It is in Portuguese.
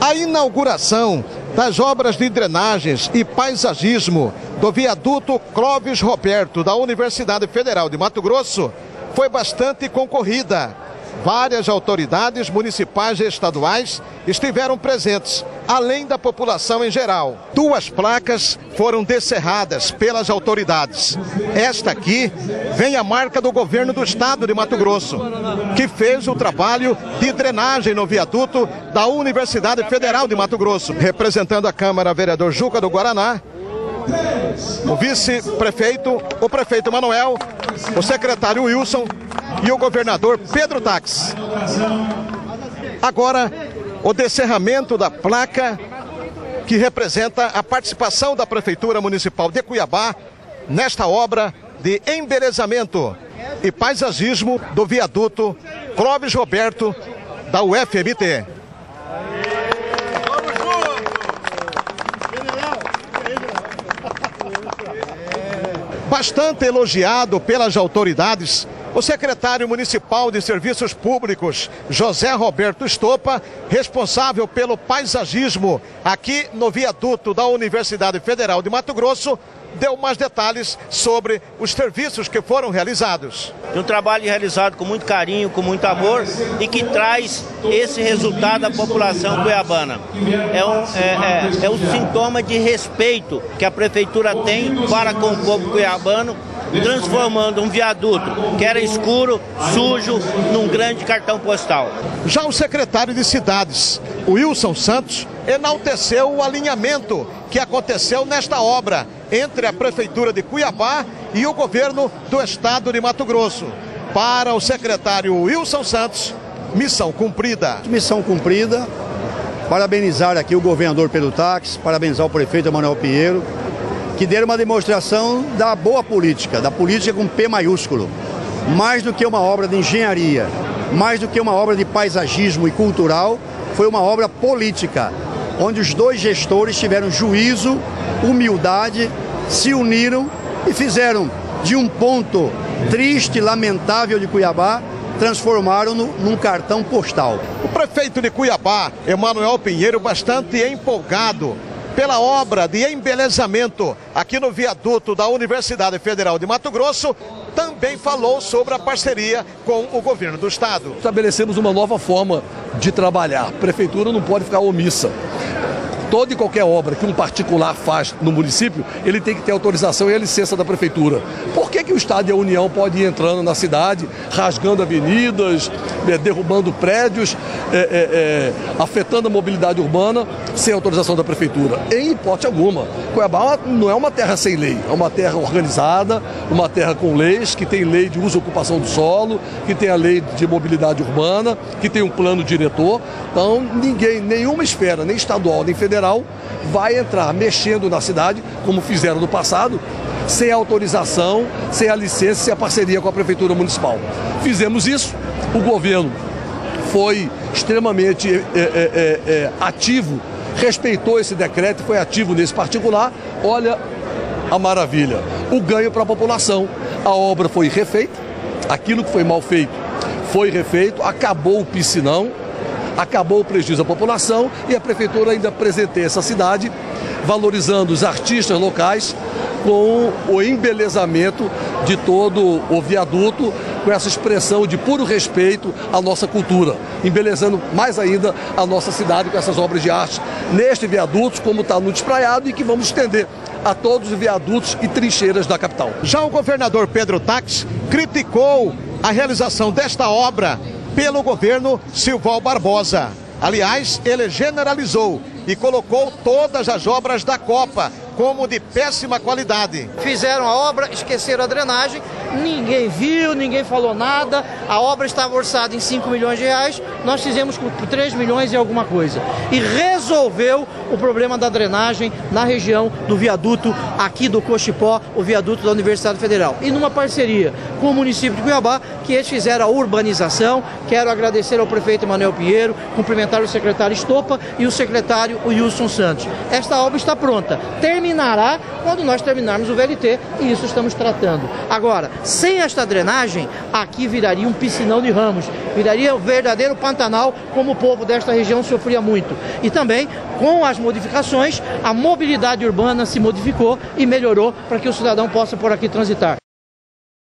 A inauguração das obras de drenagens e paisagismo do viaduto Clóvis Roberto da Universidade Federal de Mato Grosso foi bastante concorrida. Várias autoridades municipais e estaduais estiveram presentes, além da população em geral. Duas placas foram descerradas pelas autoridades. Esta aqui vem a marca do governo do estado de Mato Grosso, que fez o trabalho de drenagem no viaduto da Universidade Federal de Mato Grosso. Representando a Câmara, vereador Juca do Guaraná, o vice-prefeito, o prefeito Manuel, o secretário Wilson e o governador Pedro Tax. Agora, o descerramento da placa que representa a participação da Prefeitura Municipal de Cuiabá nesta obra de embelezamento e paisagismo do viaduto Clóvis Roberto da UFMT. Bastante elogiado pelas autoridades, o secretário municipal de Serviços Públicos, José Roberto Estopa, responsável pelo paisagismo aqui no viaduto da Universidade Federal de Mato Grosso, deu mais detalhes sobre os serviços que foram realizados. Um trabalho realizado com muito carinho, com muito amor e que traz esse resultado à população cuiabana. É um, é, é, é um sintoma de respeito que a prefeitura tem para com o povo cuiabano transformando um viaduto que era escuro, sujo, num grande cartão postal. Já o secretário de Cidades, Wilson Santos, enalteceu o alinhamento que aconteceu nesta obra entre a Prefeitura de Cuiabá e o governo do estado de Mato Grosso. Para o secretário Wilson Santos, missão cumprida. Missão cumprida. Parabenizar aqui o governador Pedro Tax, parabenizar o prefeito Emanuel Pinheiro, que deram uma demonstração da boa política, da política com P maiúsculo. Mais do que uma obra de engenharia, mais do que uma obra de paisagismo e cultural, foi uma obra política, onde os dois gestores tiveram juízo, humildade, se uniram e fizeram de um ponto triste, lamentável de Cuiabá, transformaram-no num cartão postal. O prefeito de Cuiabá, Emanuel Pinheiro, bastante empolgado pela obra de embelezamento aqui no viaduto da Universidade Federal de Mato Grosso, também falou sobre a parceria com o governo do estado. Estabelecemos uma nova forma de trabalhar. A prefeitura não pode ficar omissa toda e qualquer obra que um particular faz no município, ele tem que ter autorização e a licença da prefeitura. Por que, que o Estado e a União podem ir entrando na cidade, rasgando avenidas, é, derrubando prédios, é, é, é, afetando a mobilidade urbana sem autorização da prefeitura? Em hipótese alguma. Cuiabá não é uma terra sem lei, é uma terra organizada, uma terra com leis, que tem lei de uso e ocupação do solo, que tem a lei de mobilidade urbana, que tem um plano diretor. Então, ninguém, nenhuma esfera, nem estadual, nem federal, federal vai entrar mexendo na cidade, como fizeram no passado, sem autorização, sem a licença, sem a parceria com a Prefeitura Municipal. Fizemos isso, o governo foi extremamente é, é, é, ativo, respeitou esse decreto, foi ativo nesse particular. Olha a maravilha, o ganho para a população. A obra foi refeita, aquilo que foi mal feito foi refeito, acabou o piscinão, acabou o prejuízo à população. E a prefeitura ainda presenteia essa cidade, valorizando os artistas locais com o embelezamento de todo o viaduto, com essa expressão de puro respeito à nossa cultura, embelezando mais ainda a nossa cidade com essas obras de arte neste viaduto, como está no despraiado e que vamos estender a todos os viadutos e trincheiras da capital. Já o governador Pedro Tax criticou a realização desta obra pelo governo Silval Barbosa. Aliás, ele generalizou e colocou todas as obras da Copa como de péssima qualidade. Fizeram a obra, esqueceram a drenagem, ninguém viu, ninguém falou nada. A obra estava orçada em 5 milhões de reais, nós fizemos por 3 milhões e alguma coisa. E resolveu o problema da drenagem na região do viaduto aqui do Cochipó, o viaduto da Universidade Federal. E numa parceria com o município de Cuiabá, que eles fizeram a urbanização, Quero agradecer ao prefeito Emanuel Pinheiro, cumprimentar o secretário Estopa e o secretário Wilson Santos. Esta obra está pronta. Terminará quando nós terminarmos o VLT e isso estamos tratando. Agora, sem esta drenagem, aqui viraria um piscinão de ramos, viraria um verdadeiro pantanal, como o povo desta região sofria muito. E também, com as modificações, a mobilidade urbana se modificou e melhorou para que o cidadão possa por aqui transitar.